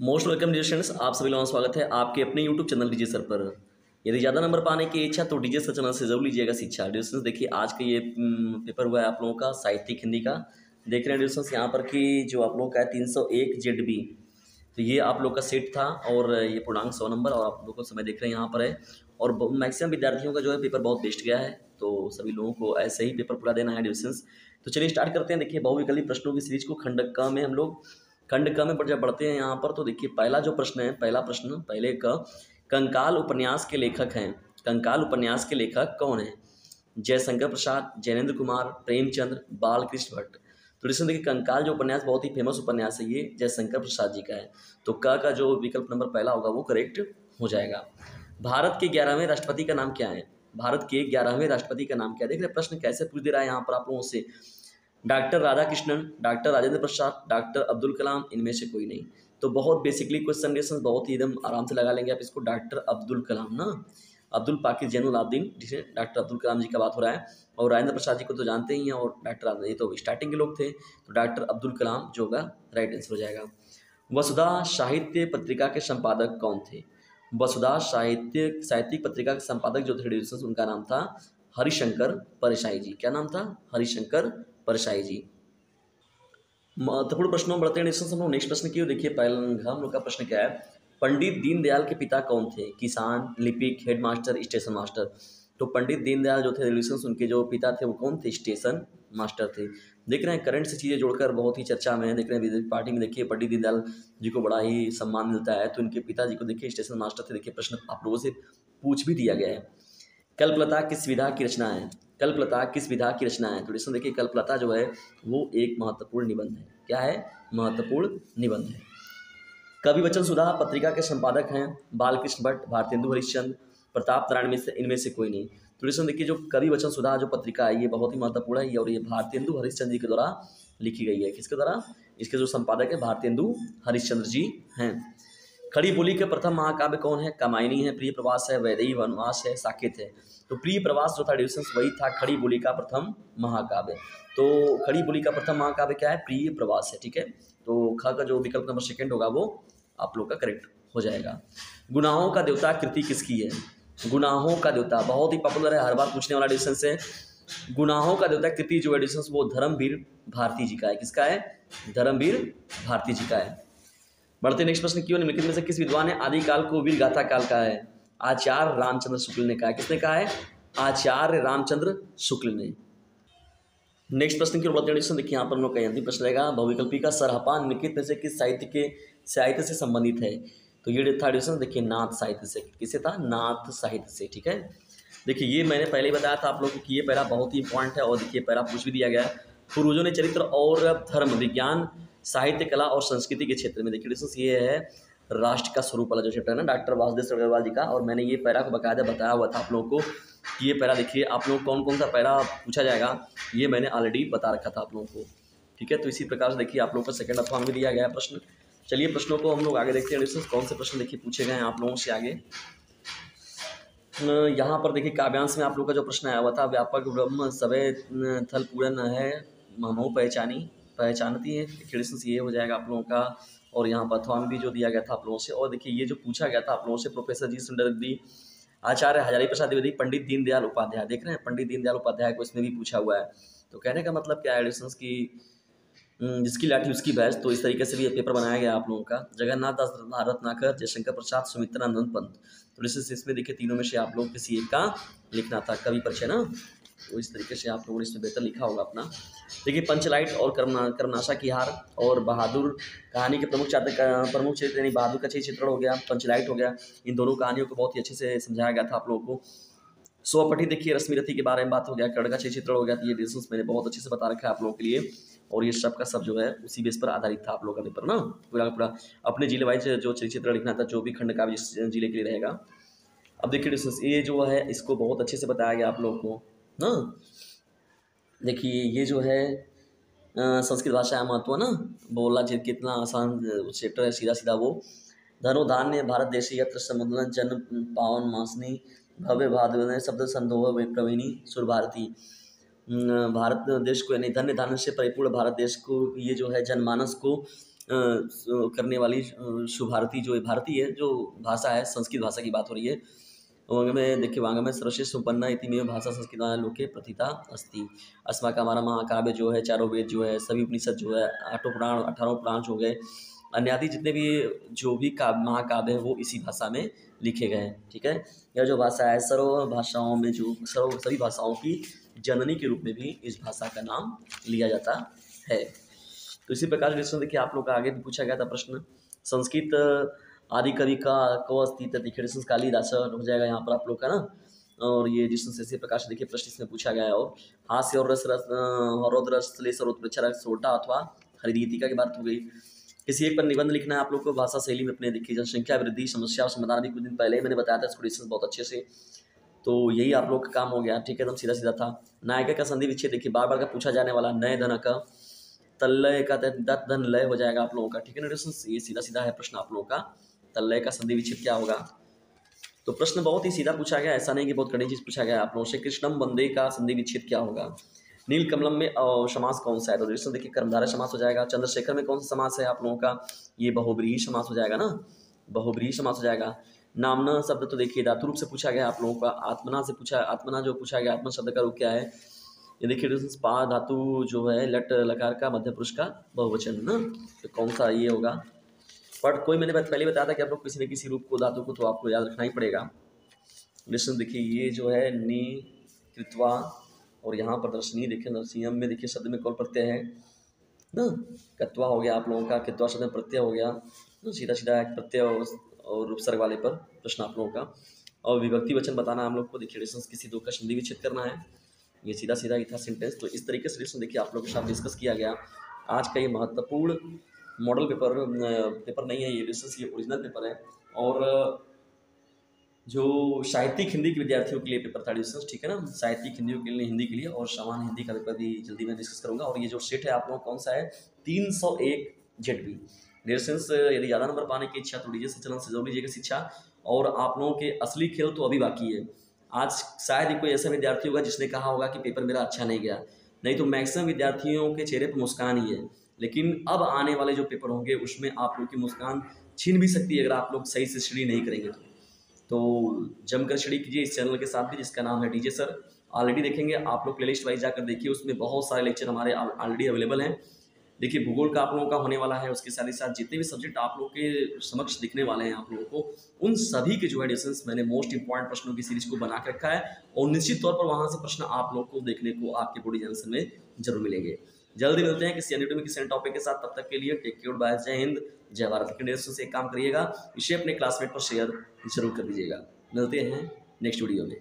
Most welcome dear students, आप सभी लोगों का स्वागत है आपके अपने यूट्यूब चैनल डीजे सर पर। यदि ज़्यादा नंबर पाने की इच्छा तो डीजे सर चैनल से ज़रूर लीजिएगा शिक्षा। डियर स्टूडेंट्स, देखिए, आज का ये पेपर हुआ है आप लोगों का साहित्यिक हिंदी का। देख रहे हैं डियर स्टूडेंट्स, यहाँ पर कि जो आप लोगों का है, तीन सौ एक जेड बी तो ये आप लोग का सेट था और ये पूर्णांक सौ नंबर और आप लोग को समय देख रहे हैं यहाँ पर है। और मैक्सिमम विद्यार्थियों का जो है पेपर बहुत बेस्ट गया है तो सभी लोगों को ऐसे ही पेपर पूरा देना है डिविजन्स तो चलिए स्टार्ट करते हैं। देखिए, बहुविकल्पी प्रश्नों की सीरीज़ को खंड क में हम लोग खंड क में जब बढ़ते हैं यहाँ पर तो देखिए, पहला जो प्रश्न है, पहला प्रश्न, पहले क, कंकाल उपन्यास के लेखक हैं। कंकाल उपन्यास के लेखक कौन है? जयशंकर प्रसाद, जैनेन्द्र कुमार प्रेमचंद्र बालकृष्ण भट्ट। तो इसमें देखिए, कंकाल जो उपन्यास, बहुत ही फ़ेमस उपन्यास है, ये जयशंकर प्रसाद जी का है। तो क का जो विकल्प नंबर पहला होगा, वो करेक्ट हो जाएगा। भारत के ग्यारहवें राष्ट्रपति का नाम क्या है? भारत के ग्यारहवें राष्ट्रपति का नाम क्या है? देख रहे प्रश्न कैसे पूछ दे रहा है यहाँ पर आप लोगों से। Doctor Radhakrishnan, doctor Rajendra Prasad, doctor Abdul Kalam, इनमें से कोई नहीं। तो बहुत बेसिकली क्वेश्चन रेसन बहुत ही एकदम आराम से लगा लेंगे आप इसको, डॉक्टर अब्दुल कलाम, ना? अब्दुल पाकिर जैनुलाब्दीन जिसे डॉक्टर अब्दुल कलाम जी का बात हो रहा है। और राजेंद्र प्रसाद जी को तो जानते ही हैं और डॉक्टर ये तो स्टार्टिंग के लोग थे। तो डॉक्टर अब्दुल कलाम जो होगा राइट आंसर हो जाएगा। वसुधा साहित्य पत्रिका के संपादक कौन थे? वसुधा साहित्य, साहित्यिक पत्रिका के संपादक जो थे उनका नाम था हरिशंकर परसाई जी। क्या नाम था? हरिशंकर परसाई जी। महत्वपूर्ण प्रश्नों बढ़ते हैं। हम नेक्स्ट प्रश्न की ओर देखिए। पहला हम लोग का प्रश्न क्या है? पंडित दीनदयाल के पिता कौन थे? किसान, लिपिक हेड मास्टर स्टेशन मास्टर। तो पंडित दीनदयाल जो थे रिलेशन उनके जो पिता थे, वो कौन थे? स्टेशन मास्टर थे। देख रहे हैं, करंट से चीज़ें जोड़कर बहुत ही चर्चा में है। देख रहे हैं पार्टी में देखिए, पंडित दीनदयाल जी को बड़ा ही सम्मान मिलता है। तो इनके पिताजी को देखिए, स्टेशन मास्टर थे। देखिए, प्रश्न आप लोगों से पूछ भी दिया गया है। कल्पलता किस विधा की रचना है? कल्पलता किस विधा की रचना है? तो इसमें देखिए, कल्पलता जो है, वो एक महत्वपूर्ण निबंध है। क्या है? महत्वपूर्ण निबंध है। कवि वचन सुधा पत्रिका के संपादक हैं बालकृष्ण भट्ट, भारतेंदु हरिश्चंद्र प्रताप नारायण में से, इनमें से कोई नहीं। तो इसमें देखिए, जो कवि वचन सुधा जो पत्रिका है, ये बहुत ही महत्वपूर्ण है और ये भारतेंदु हरिश्चंद्र जी के द्वारा लिखी गई है। किसके द्वारा? इसके जो संपादक है, भारतेंदु हरिश्चंद्र जी हैं। खड़ी बोली के प्रथम महाकाव्य कौन है? कमायनी है, प्रिय प्रवास है, वैदेही वनवास है, साकेत है। तो प्रिय प्रवास जो था डिविशन वही था खड़ी बोली का प्रथम महाकाव्य। तो खड़ी बोली का प्रथम महाकाव्य क्या है? प्रिय प्रवास है, ठीक है? तो ख का जो विकल्प नंबर सेकेंड होगा, वो आप लोग का करेक्ट हो जाएगा। गुनाहों का देवता कृति किसकी है? गुनाहों का देवता, बहुत ही पॉपुलर है, हर बार पूछने वाला डिविशन है। गुनाहों का देवता कृति जो एडिशन वो धर्मवीर भारती जी का है। किसका है? धर्मवीर भारती जी का है। बढ़ते नेक्स्ट प्रश्न, क्यों निम्नलिखित में से किस विद्वान ने आदिकाल को वीर गाथा काल का है? आचार्य रामचंद्र शुक्ल ने कहा किसने कहा है? आचार्य रामचंद्र शुक्ल ने। नेक्स्ट प्रश्न की बढ़ते देखिए, यहाँ पर हम लोग का प्रश्न रहेगा। बहुविकल्पी का सरहपा निम्नलिखित में से किस साहित्य के, साहित्य से संबंधित है? तो ये था डिविजन देखिए, नाथ साहित्य से। किसे था? नाथ साहित्य से, ठीक है? देखिए, ये मैंने पहले ही बताया था आप लोगों को कि ये पैरा बहुत ही इंपॉर्टेंट है और देखिए, पैरा पूछ भी दिया गया है। पूर्वजों ने चरित्र और धर्म, विज्ञान साहित्य, कला और संस्कृति के क्षेत्र में। देखिए डिस्टेंस ये है राष्ट्र का स्वरूप वाला जो चैप्टर है ना डॉक्टर वासुदेव अग्रवाल जी का। और मैंने ये पैरा को बकायदा बताया हुआ था आप लोगों को कि ये पैरा देखिए, आप लोग कौन कौन सा पैरा पूछा जाएगा, ये मैंने ऑलरेडी बता रखा था आप लोगों को। ठीक है तो इसी प्रकार से देखिए, आप लोगों को सेकंड अथवा में दिया गया प्रश्न। चलिए, प्रश्नों को हम लोग आगे देखते हैं। डिस्टेंस कौन से प्रश्न देखिए पूछे गए हैं आप लोगों से आगे? यहाँ पर देखिए, काव्यांश में आप लोग का जो प्रश्न आया हुआ था, व्यापक ब्रह्म सवय थल, पूरन है ममो पहचानी। पहचानती है क्वेश्चन ये हो जाएगा आप लोगों का। और यहाँ पर भी जो दिया गया था आप लोगों से। और देखिए, ये जो पूछा गया था आप लोगों से प्रोफेसर जी, सुंदर दी आचार्य हजारी प्रसाद द्विवेदी, पंडित दीनदयाल उपाध्याय। देख रहे हैं, पंडित दीनदयाल उपाध्याय को इसमें भी पूछा हुआ है। तो कहने का मतलब क्या है एडिशंस की जिसकी लाठी, उसकी बैच तो इस तरीके से भी ये पेपर बनाया गया आप लोगों का। जगन्नाथ दास रत्नाकर, जयशंकर प्रसाद सुमित्रा नंद पंत। तो इसमें देखिए तीनों में से आप लोग किसी एक का लिखना था, कवि परिचय ना? तो इस तरीके से आप लोगों ने इसमें बेहतर लिखा होगा अपना। देखिए, पंचलाइट और कर्मना, कर्मनाशा की हार और बहादुर कहानी के प्रमुख चात्र प्रमुख चरित्र यानी बहादुर का चित्रण हो गया, पंचलाइट हो गया। इन दोनों कहानियों को बहुत ही अच्छे से समझाया गया था आप लोगों को। स्वपटी देखिए, रश्मि रथी के बारे में बात हो गया कड़ का चित्रण हो गया तो ये डिस्टेंस मैंने बहुत अच्छे से बता रखा है आप लोगों के लिए। और ये सब का सब जो है, उसी बेस पर आधारित था आप लोगों का पेपर ना? पूरा पूरा अपने ज़िले वाइज जो चित्र लिखना था, जो भी खंड का ज़िले के लिए रहेगा। अब देखिए ये जो है, इसको बहुत अच्छे से बताया गया आप लोगों को, ना? देखिए, ये जो है संस्कृत भाषा का महत्व, ना? बोला जी कितना आसान चैप्टर है सीधा सीधा वो। धनुधान ने भारत देश यत्र समुद्र जन पावन, मासनी, भव्य भाद्र शब्द संदोह प्रवीणी सुर भारती भारत देश को, यानी धन्य धान से परिपूर्ण भारत देश को, ये जो है जनमानस को करने वाली शुभारती जो भारतीय है, जो भाषा है, संस्कृत भाषा की बात हो रही है, वांग में, देखिए वांग में सर्वश्रेष्ठ संपन्न इतिमेय भाषा संस्कृत लोके प्रतिता अस्ति। का हमारा महाकाव्य जो है, चारों वेद जो है, सभी उपनिषद जो है, आठों पुराण, अठारह पुराण हो गए, अन्यादि जितने भी जो भी काव्य महाकाव्य है, वो इसी भाषा में लिखे गए हैं, ठीक है? यह जो भाषा है, सर्व भाषाओं में जो, सर्व, सभी भाषाओं की जननी के रूप में भी इस भाषा का नाम लिया जाता है। तो इसी प्रकार से देखिए, आप लोग का आगे भी पूछा गया था प्रश्न। संस्कृत आदि कवि का को अस्तित्व देखिए कालीदास हो जाएगा यहाँ पर आप लोग का ना। और ये जिसमें से प्रकाश देखिए प्रश्न इसमें पूछा गया है और हास्य और रस रस हरोद रस सोटा अथवा हरिदीतिका की बात हो गई। किसी एक पर निबंध लिखना है आप लोग को, भाषा शैली में अपने, देखिए, जनसंख्या, वृद्धि समस्या और समाधान भी कुछ दिन पहले ही मैंने बताया था, इसको बहुत अच्छे से। तो यही आप लोग का काम हो गया। ठीक है एकदम सीधा सीधा था। नायिका का संधि विच्छेद देखिए बार बार का पूछा जाने वाला नए धन का तल्लय का दत्त धन लय हो जाएगा आप लोगों का। ठीक है ना ये सीधा सीधा है प्रश्न आप लोगों का। तल्लय का संधि विच्छेद क्या होगा? तो प्रश्न बहुत ही सीधा पूछा गया, ऐसा नहीं कि बहुत कड़ी चीज़ पूछा गया आप लोगों से। कृष्णम बंदे का संधि विच्छेद क्या होगा? नील कमलम में समास कौन सा है? तो दृष्टि देखिए कर्मधारा समास हो जाएगा। चंद्रशेखर में कौन सा समास है आप लोगों का? ये बहुब्रीही समास हो जाएगा ना? बहुब्रीही समास हो जाएगा। नामना शब्द तो देखिए धातु रूप से पूछा गया आप लोगों का, आत्मना से पूछा, आत्मना जो पूछा गया आत्मा शब्द का रूप क्या है? ये देखिए पा धातु जो है, लट, लकार का, मध्य पुरुष का बहुवचन, ना? तो कौन सा ये होगा? बट कोई मैंने पहले बताया था कि आप लोग किसी न किसी रूप को, धातु को तो आपको याद रखना ही पड़ेगा। लिसन देखिए, ये जो है, नी, कृतवा, और यहाँ पर दर्शनी देखिए, नरसिंहम में देखिए, शब्द में कौन प्रत्यय है? ना? कत्वा हो गया आप लोगों का, कितवा शब्द में प्रत्यय हो गया। ना सीधा सीधा एक प्रत्यय और उपसर्ग वाले पर प्रश्न आप लोगों का। और विभक्ति वचन बताना हम लोग को, देखिए रेशन किसी दो का संधि विच्छेद करना है। ये सीधा सीधा ही था सेंटेंस तो इस तरीके से रेशन देखिए, आप लोगों के साथ डिस्कस किया गया। आज का ये महत्वपूर्ण मॉडल पेपर पेपर नहीं है ये रेशन ये ओरिजिनल पेपर है। और जो साहित्यिक हिंदी के विद्यार्थियों के लिए पेपर था डिस्कस ठीक है ना? साहित्यिक हिंदी के लिए, हिंदी के लिए, और सामान्य हिंदी का पेपर भी जल्दी मैं डिस्कस करूँगा। और ये जो सेट है, आप लोगों कौन सा है? तीन सौ एक जेड बी डिस्टेंस यदि ज़्यादा नंबर पाने की इच्छा तो लीजिए चलन से जोड़ लीजिएगा शिक्षा। और आप लोगों के असली खेल तो अभी बाकी है। आज शायद ही कोई ऐसा विद्यार्थी होगा जिसने कहा होगा कि पेपर मेरा अच्छा नहीं गया। नहीं तो मैक्सिमम विद्यार्थियों के चेहरे पर मुस्कान ही है। लेकिन अब आने वाले जो पेपर होंगे, उसमें आप लोग की मुस्कान छीन भी सकती है अगर आप लोग सही से स्टडी नहीं करेंगे तो। तो जमकर स्टडी कीजिए इस चैनल के साथ भी, जिसका नाम है डीजे सर। ऑलरेडी देखेंगे, आप लोग प्लेलिस्ट वाइज जाकर देखिए, उसमें बहुत सारे लेक्चर हमारे ऑलरेडी अवेलेबल हैं। देखिए, भूगोल का आप लोगों का होने वाला है, उसके साथ ही साथ जितने भी सब्जेक्ट आप लोग के समक्ष दिखने वाले हैं आप लोगों को, उन सभी के जो है डिस्टेंस मैंने मोस्ट इंपॉर्टेंट प्रश्नों की सीरीज़ को बना के रखा है और निश्चित तौर पर वहाँ से प्रश्न आप लोग को देखने को आपके बॉडी जंक्शन में ज़रूर मिलेंगे। जल्दी मिलते हैं किसी अन्य में, किसी टॉपिक के साथ, तब तक के लिए टेक केयर बाय जय हिंद, जय भारत। से एक काम करिएगा, इसे अपने क्लासमेट पर शेयर ज़रूर कर दीजिएगा। मिलते हैं नेक्स्ट वीडियो में।